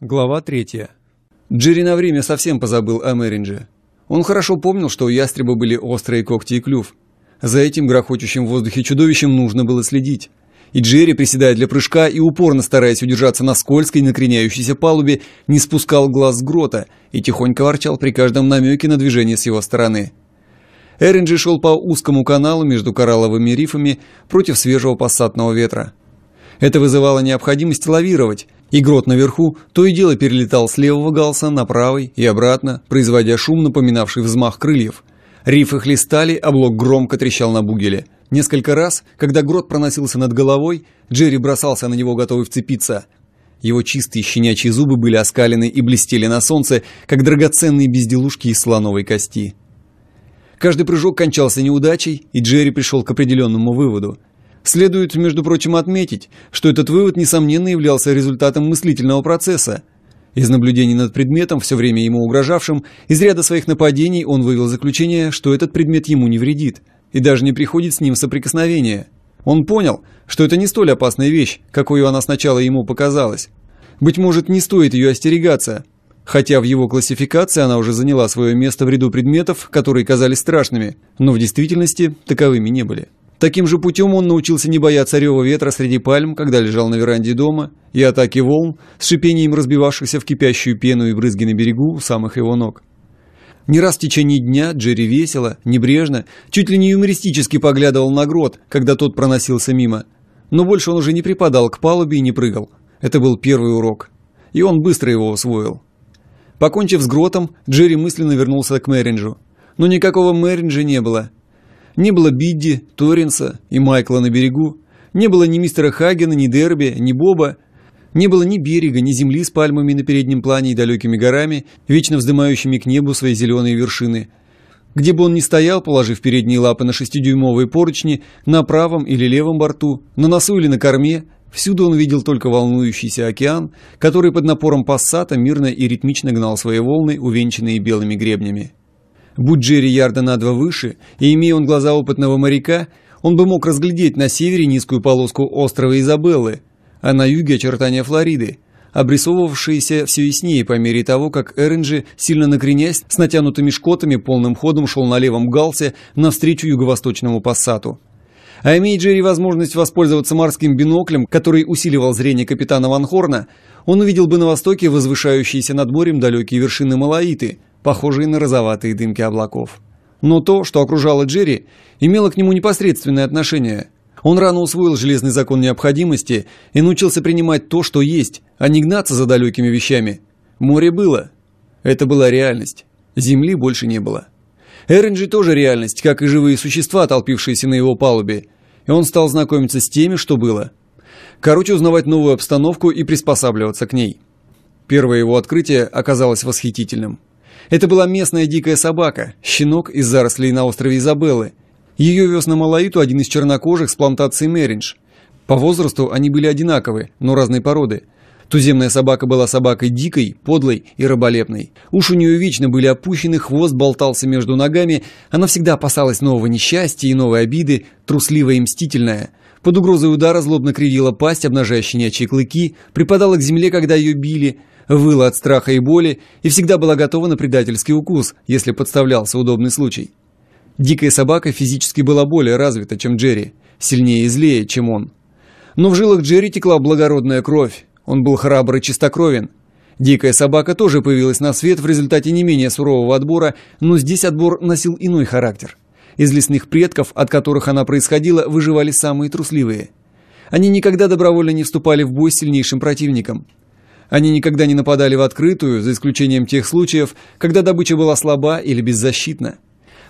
Глава третья. Джерри на время совсем позабыл о Мэринже. Он хорошо помнил, что у ястреба были острые когти и клюв. За этим грохочущим в воздухе чудовищем нужно было следить. И Джерри, приседая для прыжка и упорно стараясь удержаться на скользкой накреняющейся палубе, не спускал глаз с грота и тихонько ворчал при каждом намеке на движение с его стороны. Эринджи шел по узкому каналу между коралловыми рифами против свежего пассатного ветра. Это вызывало необходимость лавировать, и наверху то и дело перелетал с левого галса на правый и обратно, производя шум, напоминавший взмах крыльев. Рифы хлестали, а блок громко трещал на бугеле. Несколько раз, когда грот проносился над головой, Джерри бросался на него, готовый вцепиться. Его чистые щенячьи зубы были оскалены и блестели на солнце, как драгоценные безделушки из слоновой кости. Каждый прыжок кончался неудачей, и Джерри пришел к определенному выводу – Следует, между прочим, отметить, что этот вывод, несомненно, являлся результатом мыслительного процесса. Из наблюдений над предметом, все время ему угрожавшим, из ряда своих нападений он вывел заключение, что этот предмет ему не вредит и даже не приходит с ним в соприкосновение. Он понял, что это не столь опасная вещь, какой она сначала ему показалась. Быть может, не стоит ее остерегаться, хотя в его классификации она уже заняла свое место в ряду предметов, которые казались страшными, но в действительности таковыми не были. Таким же путем он научился не бояться рева ветра среди пальм, когда лежал на веранде дома, и атаки волн с шипением разбивавшихся в кипящую пену и брызги на берегу у самых его ног. Не раз в течение дня Джерри весело, небрежно, чуть ли не юмористически поглядывал на грот, когда тот проносился мимо. Но больше он уже не припадал к палубе и не прыгал. Это был первый урок. И он быстро его усвоил. Покончив с гротом, Джерри мысленно вернулся к Мэринджу. Но никакого Мэринджа не было. Не было Бидди, Торренса и Майкла на берегу. Не было ни мистера Хагена, ни Дерби, ни Боба. Не было ни берега, ни земли с пальмами на переднем плане и далекими горами, вечно вздымающими к небу свои зеленые вершины. Где бы он ни стоял, положив передние лапы на шестидюймовые поручни, на правом или левом борту, на носу или на корме, всюду он видел только волнующийся океан, который под напором пассата мирно и ритмично гнал свои волны, увенчанные белыми гребнями. Будь Джерри ярда на два выше, и имея он глаза опытного моряка, он бы мог разглядеть на севере низкую полоску острова Изабеллы, а на юге очертания Флориды, обрисовывавшиеся все яснее по мере того, как Эренджи, сильно накренясь, с натянутыми шкотами, полным ходом шел на левом галсе навстречу юго-восточному пассату. А имея Джерри возможность воспользоваться морским биноклем, который усиливал зрение капитана Ван Хорна, он увидел бы на востоке возвышающиеся над морем далекие вершины Малаиты – похожие на розоватые дымки облаков. Но то, что окружало Джерри, имело к нему непосредственное отношение. Он рано усвоил железный закон необходимости и научился принимать то, что есть, а не гнаться за далекими вещами. Море было. Это была реальность. Земли больше не было. Эренджи тоже реальность, как и живые существа, толпившиеся на его палубе, и он стал знакомиться с теми, что было. Короче, узнавать новую обстановку и приспосабливаться к ней. Первое его открытие оказалось восхитительным. Это была местная дикая собака, щенок из зарослей на острове Изабеллы. Ее вез на Малаиту один из чернокожих с плантации Меринж. По возрасту они были одинаковы, но разной породы. Туземная собака была собакой дикой, подлой и раболепной. Уши у нее вечно были опущены, хвост болтался между ногами, она всегда опасалась нового несчастья и новой обиды, трусливая и мстительная. Под угрозой удара злобно кривила пасть, обнажая щенячьи клыки, припадала к земле, когда ее били – выла от страха и боли и всегда была готова на предательский укус, если подставлялся удобный случай. Дикая собака физически была более развита, чем Джерри, сильнее и злее, чем он. Но в жилах Джерри текла благородная кровь, он был храбр и чистокровен. Дикая собака тоже появилась на свет в результате не менее сурового отбора, но здесь отбор носил иной характер. Из лесных предков, от которых она происходила, выживали самые трусливые. Они никогда добровольно не вступали в бой с сильнейшим противником – они никогда не нападали в открытую, за исключением тех случаев, когда добыча была слаба или беззащитна.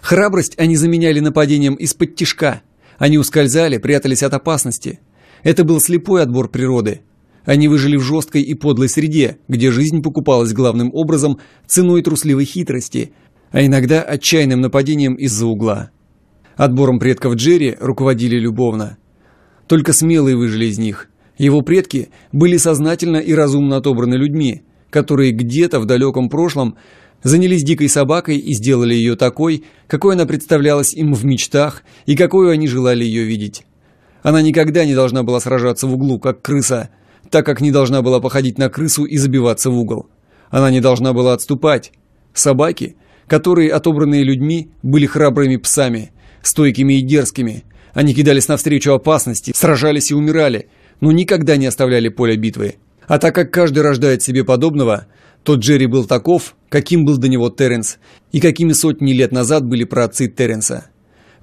Храбрость они заменяли нападением из-под тишка. Они ускользали, прятались от опасности. Это был слепой отбор природы. Они выжили в жесткой и подлой среде, где жизнь покупалась главным образом ценой трусливой хитрости, а иногда отчаянным нападением из-за угла. Отбором предков Джерри руководили любовно. Только смелые выжили из них – его предки были сознательно и разумно отобраны людьми, которые где-то в далеком прошлом занялись дикой собакой и сделали ее такой, какой она представлялась им в мечтах и какой они желали ее видеть. Она никогда не должна была сражаться в углу, как крыса, так как не должна была походить на крысу и забиваться в угол. Она не должна была отступать. Собаки, которые, отобранные людьми, были храбрыми псами, стойкими и дерзкими. Они кидались навстречу опасности, сражались и умирали, но никогда не оставляли поля битвы. А так как каждый рождает себе подобного, то Джерри был таков, каким был до него Терренс, и какими сотни лет назад были праотцы Терренса.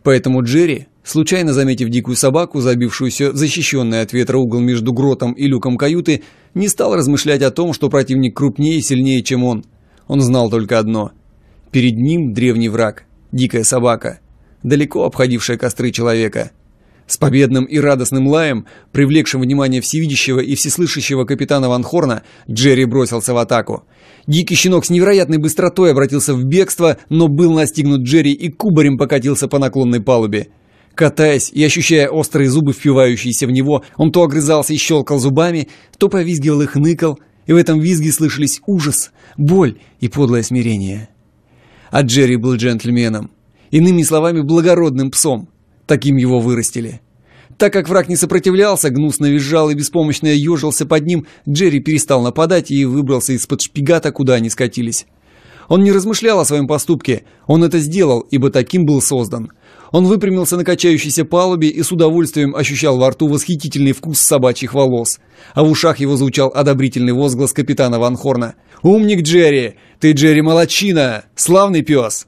Поэтому Джерри, случайно заметив дикую собаку, забившуюся в защищенный от ветра угол между гротом и люком каюты, не стал размышлять о том, что противник крупнее и сильнее, чем он. Он знал только одно. Перед ним древний враг, дикая собака, далеко обходившая костры человека. С победным и радостным лаем, привлекшим внимание всевидящего и всеслышащего капитана Ван Хорна, Джерри бросился в атаку. Дикий щенок с невероятной быстротой обратился в бегство, но был настигнут Джерри и кубарем покатился по наклонной палубе. Катаясь и ощущая острые зубы, впивающиеся в него, он то огрызался и щелкал зубами, то повизгивал и хныкал, и в этом визге слышались ужас, боль и подлое смирение. А Джерри был джентльменом. Иными словами, благородным псом. Таким его вырастили. Так как враг не сопротивлялся, гнусно визжал и беспомощно ежился под ним, Джерри перестал нападать и выбрался из-под шпигата, куда они скатились. Он не размышлял о своем поступке, он это сделал, ибо таким был создан. Он выпрямился на качающейся палубе и с удовольствием ощущал во рту восхитительный вкус собачьих волос. А в ушах его звучал одобрительный возглас капитана Ван Хорна. «Умник Джерри! Ты, Джерри, молодчина! Славный пес!»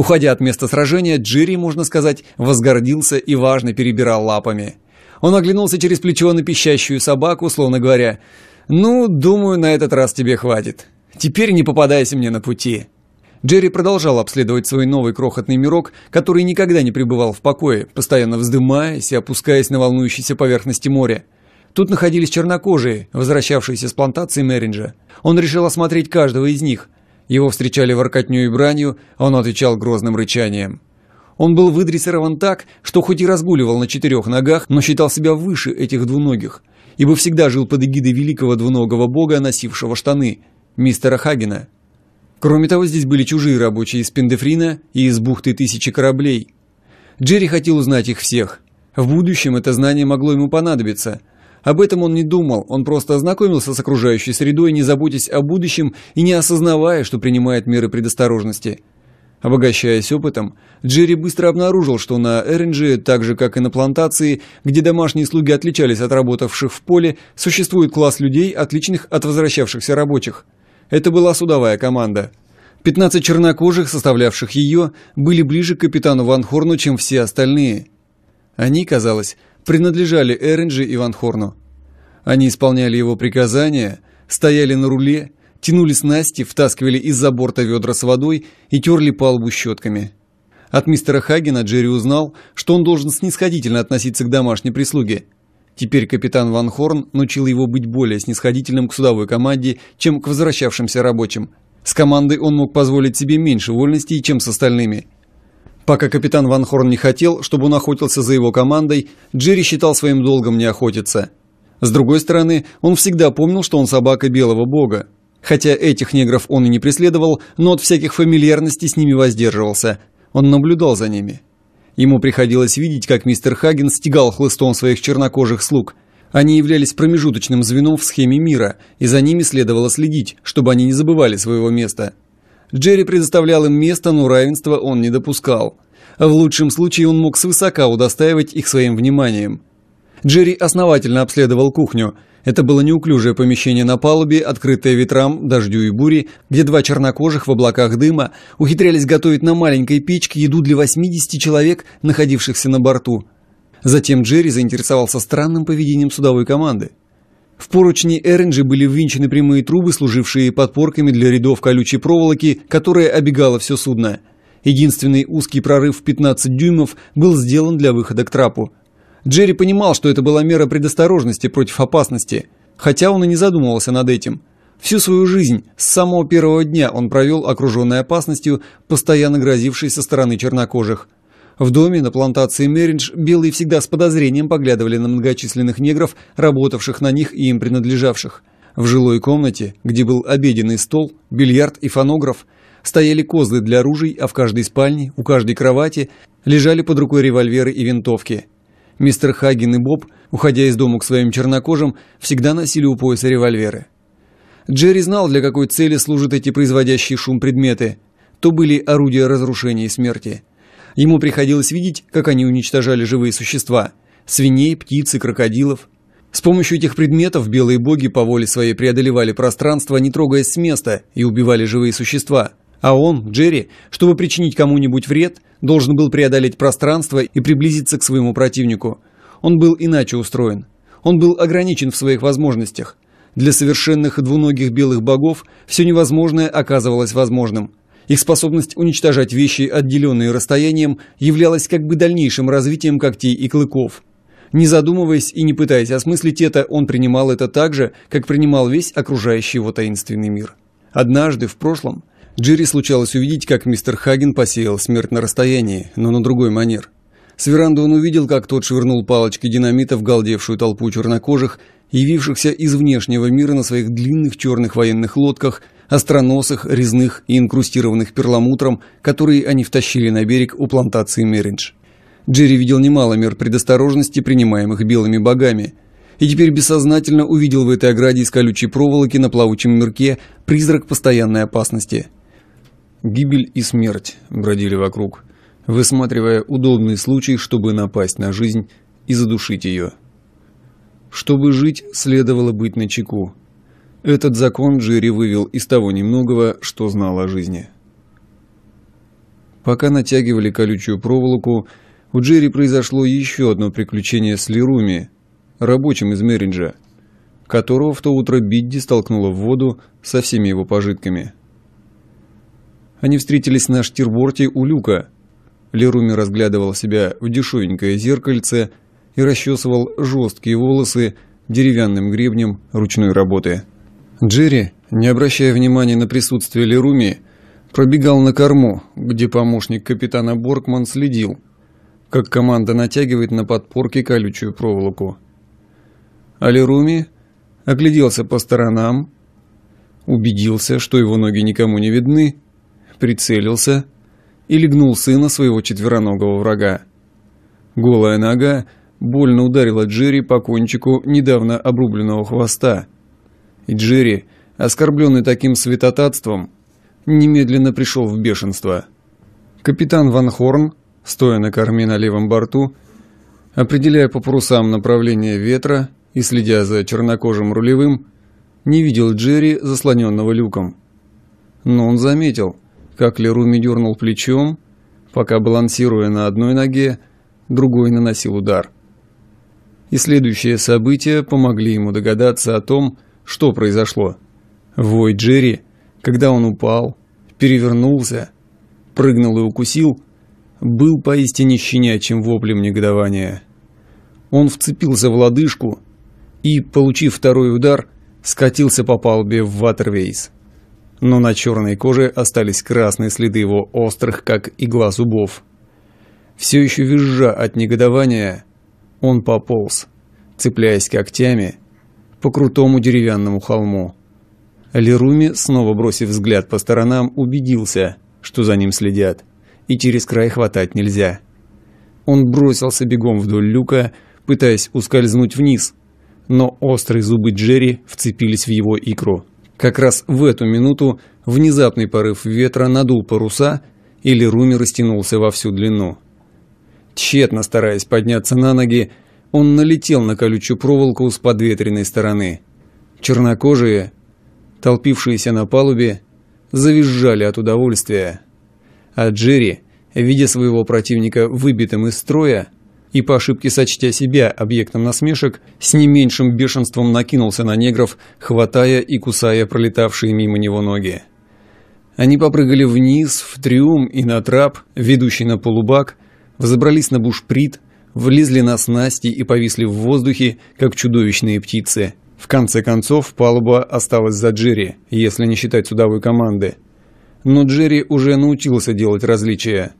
Уходя от места сражения, Джерри, можно сказать, возгордился и важно перебирал лапами. Он оглянулся через плечо на пищащую собаку, словно говоря, «Ну, думаю, на этот раз тебе хватит. Теперь не попадайся мне на пути». Джерри продолжал обследовать свой новый крохотный мирок, который никогда не пребывал в покое, постоянно вздымаясь и опускаясь на волнующейся поверхности моря. Тут находились чернокожие, возвращавшиеся с плантации Меринджа. Он решил осмотреть каждого из них – его встречали воркотню и бранью, а он отвечал грозным рычанием. Он был выдрессирован так, что хоть и разгуливал на четырех ногах, но считал себя выше этих двуногих, ибо всегда жил под эгидой великого двуногого бога, носившего штаны, мистера Хагена. Кроме того, здесь были чужие рабочие из Пендефрина и из бухты тысячи кораблей. Джерри хотел узнать их всех. В будущем это знание могло ему понадобиться – об этом он не думал, он просто ознакомился с окружающей средой, не заботясь о будущем и не осознавая, что принимает меры предосторожности. Обогащаясь опытом, Джерри быстро обнаружил, что на Эренджи, так же как и на плантации, где домашние слуги отличались от работавших в поле, существует класс людей, отличных от возвращавшихся рабочих. Это была судовая команда. 15 чернокожих, составлявших ее, были ближе к капитану Ван Хорну, чем все остальные. Они, казалось, принадлежали Эренджи и Ван Хорну. Они исполняли его приказания, стояли на руле, тянули снасти, втаскивали из-за борта ведра с водой и терли палубу щетками. От мистера Хагена Джерри узнал, что он должен снисходительно относиться к домашней прислуге. Теперь капитан Ван Хорн научил его быть более снисходительным к судовой команде, чем к возвращавшимся рабочим. С командой он мог позволить себе меньше вольностей, чем с остальными – Пока капитан Ван Хорн не хотел, чтобы он охотился за его командой, Джерри считал своим долгом не охотиться. С другой стороны, он всегда помнил, что он собака белого бога. Хотя этих негров он и не преследовал, но от всяких фамильярностей с ними воздерживался. Он наблюдал за ними. Ему приходилось видеть, как мистер Хаген стегал хлыстом своих чернокожих слуг. Они являлись промежуточным звеном в схеме мира, и за ними следовало следить, чтобы они не забывали своего места. Джерри предоставлял им место, но равенства он не допускал. В лучшем случае он мог свысока удостаивать их своим вниманием. Джерри основательно обследовал кухню. Это было неуклюжее помещение на палубе, открытое ветрам, дождю и бури, где два чернокожих в облаках дыма ухитрялись готовить на маленькой печке еду для 80 человек, находившихся на борту. Затем Джерри заинтересовался странным поведением судовой команды. В поручни Эренджи были ввинчены прямые трубы, служившие подпорками для рядов колючей проволоки, которая обегала все судно. Единственный узкий прорыв в 15 дюймов был сделан для выхода к трапу. Джерри понимал, что это была мера предосторожности против опасности, хотя он и не задумывался над этим. Всю свою жизнь, с самого первого дня он провел окруженной опасностью, постоянно грозившей со стороны чернокожих – в доме на плантации Меридж белые всегда с подозрением поглядывали на многочисленных негров, работавших на них и им принадлежавших. В жилой комнате, где был обеденный стол, бильярд и фонограф, стояли козлы для ружей, а в каждой спальне, у каждой кровати лежали под рукой револьверы и винтовки. Мистер Хаген и Боб уходя из дома к своим чернокожим, всегда носили у пояса револьверы. Джерри знал, для какой цели служат эти производящие шум предметы. То были орудия разрушения и смерти. Ему приходилось видеть, как они уничтожали живые существа – свиней, птиц и крокодилов. С помощью этих предметов белые боги по воле своей преодолевали пространство, не трогаясь с места, и убивали живые существа. А он, Джерри, чтобы причинить кому-нибудь вред, должен был преодолеть пространство и приблизиться к своему противнику. Он был иначе устроен. Он был ограничен в своих возможностях. Для совершенных двуногих белых богов все невозможное оказывалось возможным. Их способность уничтожать вещи, отделенные расстоянием, являлась как бы дальнейшим развитием когтей и клыков. Не задумываясь и не пытаясь осмыслить это, он принимал это так же, как принимал весь окружающий его таинственный мир. Однажды, в прошлом, Джерри случалось увидеть, как мистер Хаген посеял смерть на расстоянии, но на другой манер. С веранды он увидел, как тот швырнул палочки динамита в галдевшую толпу чернокожих, явившихся из внешнего мира на своих длинных черных военных лодках, остроносых, резных и инкрустированных перламутром, которые они втащили на берег у плантации Меридж. Джерри видел немало мер предосторожности, принимаемых белыми богами, и теперь бессознательно увидел в этой ограде из колючей проволоки на плавучем мирке призрак постоянной опасности. Гибель и смерть бродили вокруг, высматривая удобный случай, чтобы напасть на жизнь и задушить ее. Чтобы жить, следовало быть начеку. Этот закон Джерри вывел из того немногого, что знал о жизни. Пока натягивали колючую проволоку, у Джерри произошло еще одно приключение с Леруми, рабочим из Меринджа, которого в то утро Бидди столкнула в воду со всеми его пожитками. Они встретились на штирборте у люка. Леруми разглядывал себя в дешевенькое зеркальце и расчесывал жесткие волосы деревянным гребнем ручной работы. Джерри, не обращая внимания на присутствие Леруми, пробегал на корму, где помощник капитана Боркман следил, как команда натягивает на подпорке колючую проволоку. А Леруми огляделся по сторонам, убедился, что его ноги никому не видны, прицелился и легнул сына своего четвероногого врага. Голая нога больно ударила Джерри по кончику недавно обрубленного хвоста. И Джерри, оскорбленный таким святотатством, немедленно пришел в бешенство. Капитан Ван Хорн, стоя на корме на левом борту, определяя по парусам направление ветра и следя за чернокожим рулевым, не видел Джерри, заслоненного люком. Но он заметил, как Леруми дернул плечом, пока, балансируя на одной ноге, другой наносил удар. И следующие события помогли ему догадаться о том, что произошло. Вой Джерри, когда он упал, перевернулся, прыгнул и укусил, был поистине щенячьим воплем негодования. Он вцепился в лодыжку и, получив второй удар, скатился по палубе в Ватервейс. Но на черной коже остались красные следы его острых, как игла зубов. Все еще визжа от негодования, он пополз, цепляясь когтями, по крутому деревянному холму. Леруми, снова бросив взгляд по сторонам, убедился, что за ним следят, и через край хватать нельзя. Он бросился бегом вдоль люка, пытаясь ускользнуть вниз, но острые зубы Джерри вцепились в его икру. Как раз в эту минуту внезапный порыв ветра надул паруса, и Леруми растянулся во всю длину. Тщетно стараясь подняться на ноги, он налетел на колючую проволоку с подветренной стороны. Чернокожие, толпившиеся на палубе, завизжали от удовольствия. А Джерри, видя своего противника выбитым из строя и по ошибке сочтя себя объектом насмешек, с не меньшим бешенством накинулся на негров, хватая и кусая пролетавшие мимо него ноги. Они попрыгали вниз, в трюм и на трап, ведущий на полубак, взобрались на бушприт, влезли на снасти и повисли в воздухе, как чудовищные птицы. В конце концов, палуба осталась за Джерри, если не считать судовой команды. Но Джерри уже научился делать различия.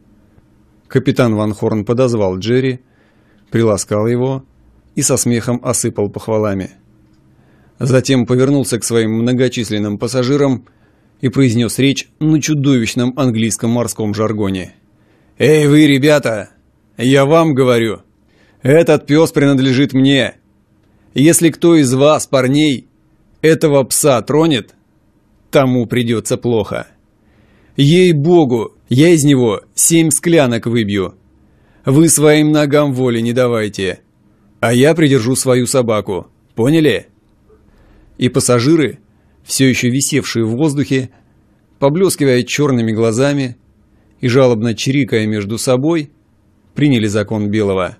Капитан Ван Хорн подозвал Джерри, приласкал его и со смехом осыпал похвалами. Затем повернулся к своим многочисленным пассажирам и произнес речь на чудовищном английском морском жаргоне. «Эй вы, ребята! Я вам говорю! Этот пес принадлежит мне, Если кто из вас, парней, этого пса тронет, тому придется плохо. Ей-богу, я из него семь склянок выбью. Вы своим ногам воли не давайте, а я придержу свою собаку. Поняли? И пассажиры, все еще висевшие в воздухе, поблескивая черными глазами и жалобно чирикая между собой, приняли закон Белого.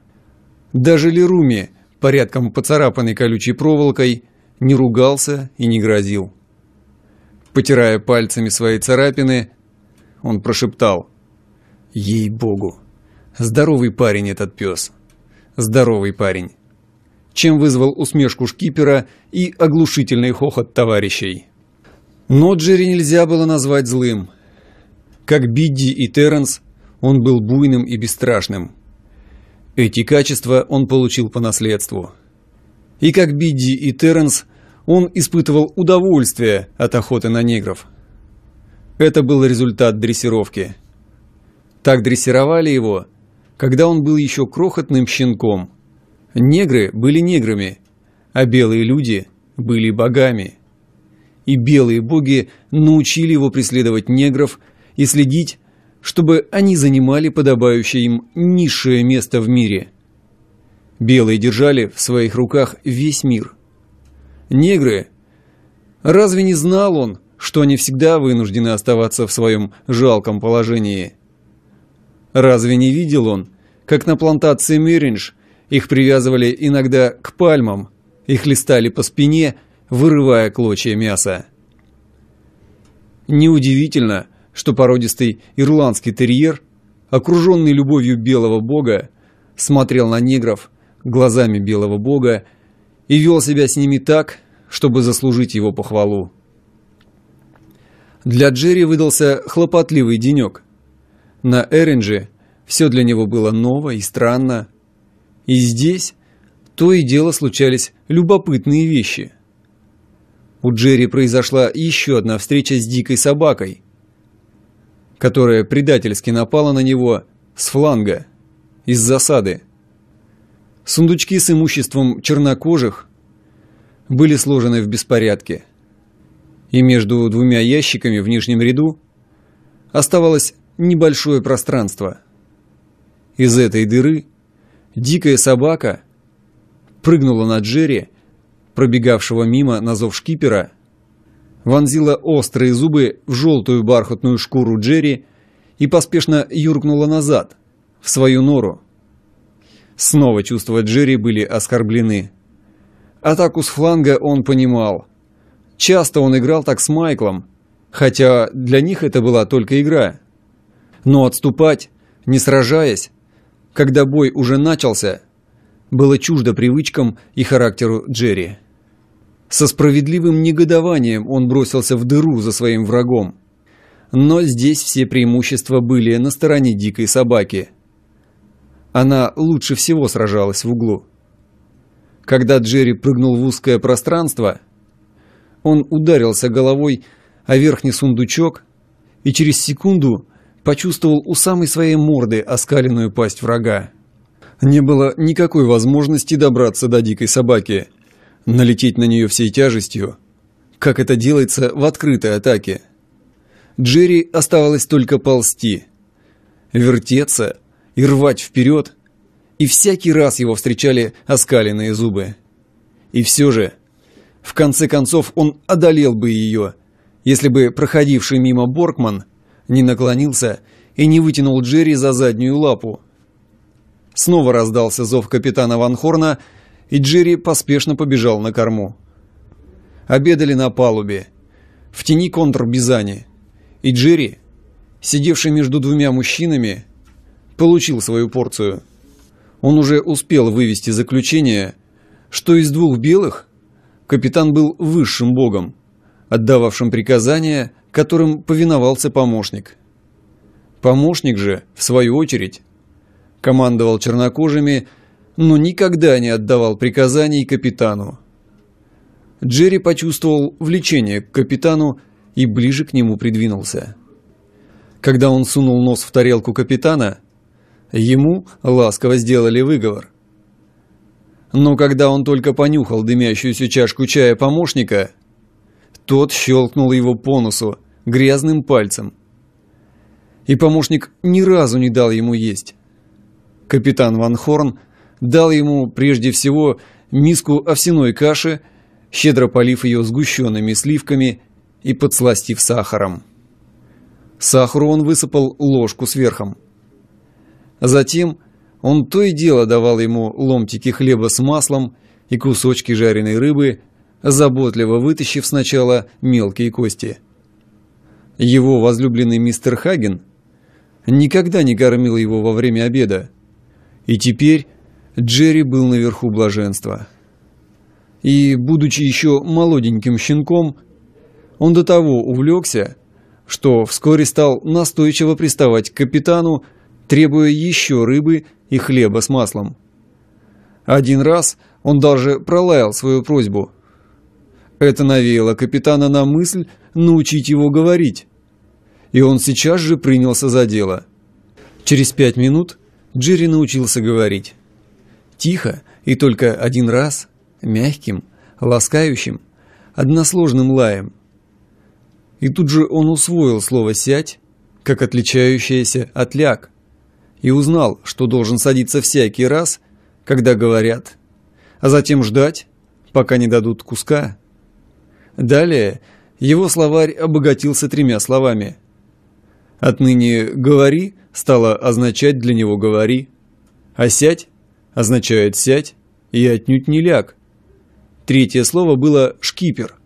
Даже Леруми, порядком поцарапанный колючей проволокой, не ругался и не грозил. Потирая пальцами свои царапины, он прошептал «Ей-богу! Здоровый парень этот пес! Здоровый парень!» чем вызвал усмешку шкипера и оглушительный хохот товарищей. Но Джерри нельзя было назвать злым. Как Бидди и Терренс, он был буйным и бесстрашным. Эти качества он получил по наследству. И как Бидди и Терренс, он испытывал удовольствие от охоты на негров. Это был результат дрессировки. Так дрессировали его, когда он был еще крохотным щенком. Негры были неграми, а белые люди были богами. И белые боги научили его преследовать негров и следить чтобы они занимали подобающее им низшее место в мире. Белые держали в своих руках весь мир. Негры... Разве не знал он, что они всегда вынуждены оставаться в своем жалком положении? Разве не видел он, как на плантации Мериндж их привязывали иногда к пальмам, их листали по спине, вырывая клочья мяса? Неудивительно, что породистый ирландский терьер, окруженный любовью белого бога, смотрел на негров глазами белого бога и вел себя с ними так, чтобы заслужить его похвалу. Для Джерри выдался хлопотливый денек. На Эринже все для него было ново и странно. И здесь то и дело случались любопытные вещи. У Джерри произошла еще одна встреча с дикой собакой – которая предательски напала на него с фланга, из засады. Сундучки с имуществом чернокожих были сложены в беспорядке, и между двумя ящиками в нижнем ряду оставалось небольшое пространство. Из этой дыры дикая собака прыгнула на Джерри, пробегавшего мимо на зов шкипера, вонзила острые зубы в желтую бархатную шкуру Джерри и поспешно юркнула назад, в свою нору. Снова чувства Джерри были оскорблены. Атаку с фланга он понимал. Часто он играл так с Майклом, хотя для них это была только игра. Но отступать, не сражаясь, когда бой уже начался, было чуждо привычкам и характеру Джерри. Со справедливым негодованием он бросился в дыру за своим врагом. Но здесь все преимущества были на стороне дикой собаки. Она лучше всего сражалась в углу. Когда Джерри прыгнул в узкое пространство, он ударился головой о верхний сундучок и через секунду почувствовал у самой своей морды оскаленную пасть врага. Не было никакой возможности добраться до дикой собаки – налететь на нее всей тяжестью, как это делается в открытой атаке. Джерри оставалось только ползти, вертеться и рвать вперед, и всякий раз его встречали оскаленные зубы. И все же, в конце концов, он одолел бы ее, если бы проходивший мимо Боркман не наклонился и не вытянул Джерри за заднюю лапу. Снова раздался зов капитана Ван Хорна, и Джерри поспешно побежал на корму. Обедали на палубе, в тени контрбизани, и Джерри, сидевший между двумя мужчинами, получил свою порцию. Он уже успел вывести заключение, что из двух белых капитан был высшим богом, отдававшим приказания, которым повиновался помощник. Помощник же, в свою очередь, командовал чернокожими но никогда не отдавал приказаний капитану. Джерри почувствовал влечение к капитану и ближе к нему придвинулся. Когда он сунул нос в тарелку капитана, ему ласково сделали выговор. Но когда он только понюхал дымящуюся чашку чая помощника, тот щелкнул его по носу грязным пальцем. И помощник ни разу не дал ему есть. Капитан Ван Хорн дал ему прежде всего миску овсяной каши, щедро полив ее сгущенными сливками и подсластив сахаром. Сахару он высыпал ложку сверхом. Затем он то и дело давал ему ломтики хлеба с маслом и кусочки жареной рыбы, заботливо вытащив сначала мелкие кости. Его возлюбленный мистер Хаген никогда не кормил его во время обеда, и теперь Джерри был наверху блаженства. И, будучи еще молоденьким щенком, он до того увлекся, что вскоре стал настойчиво приставать к капитану, требуя еще рыбы и хлеба с маслом. Один раз он даже пролаял свою просьбу. Это навеяло капитана на мысль научить его говорить. И он сейчас же принялся за дело. Через пять минут Джерри научился говорить. Тихо и только один раз, мягким, ласкающим, односложным лаем – и тут же он усвоил слово «сядь», как отличающееся от «ляг», и узнал, что должен садиться всякий раз, когда говорят, а затем ждать, пока не дадут куска. Далее его словарь обогатился тремя словами. Отныне «говори» стало означать для него «говори», а «сядь» означает «сядь» и отнюдь не «ляг». Третье слово было «шкипер».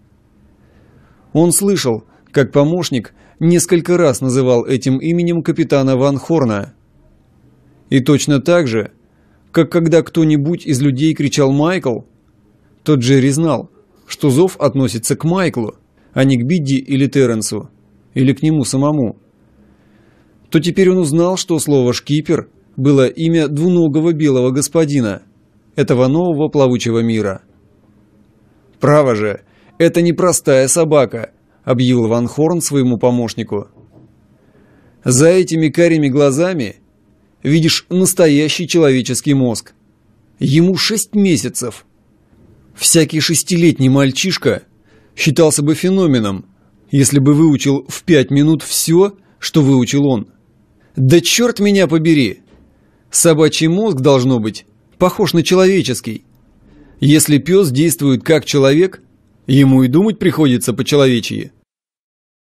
Он слышал, как помощник несколько раз называл этим именем капитана Ван Хорна. И точно так же, как когда кто-нибудь из людей кричал «Майкл», тот Джерри знал, что зов относится к Майклу, а не к Бидди или Терренсу, или к нему самому. То теперь он узнал, что слово «шкипер» было имя двуногого белого господина, этого нового плавучего мира. Право же, это не простая собака – объявил Ван Хорн своему помощнику. «За этими карими глазами видишь настоящий человеческий мозг. Ему шесть месяцев. Всякий шестилетний мальчишка считался бы феноменом, если бы выучил в пять минут все, что выучил он. Да черт меня побери! Собачий мозг, должно быть, похож на человеческий. Если пес действует как человек, ему и думать приходится по-человечьи.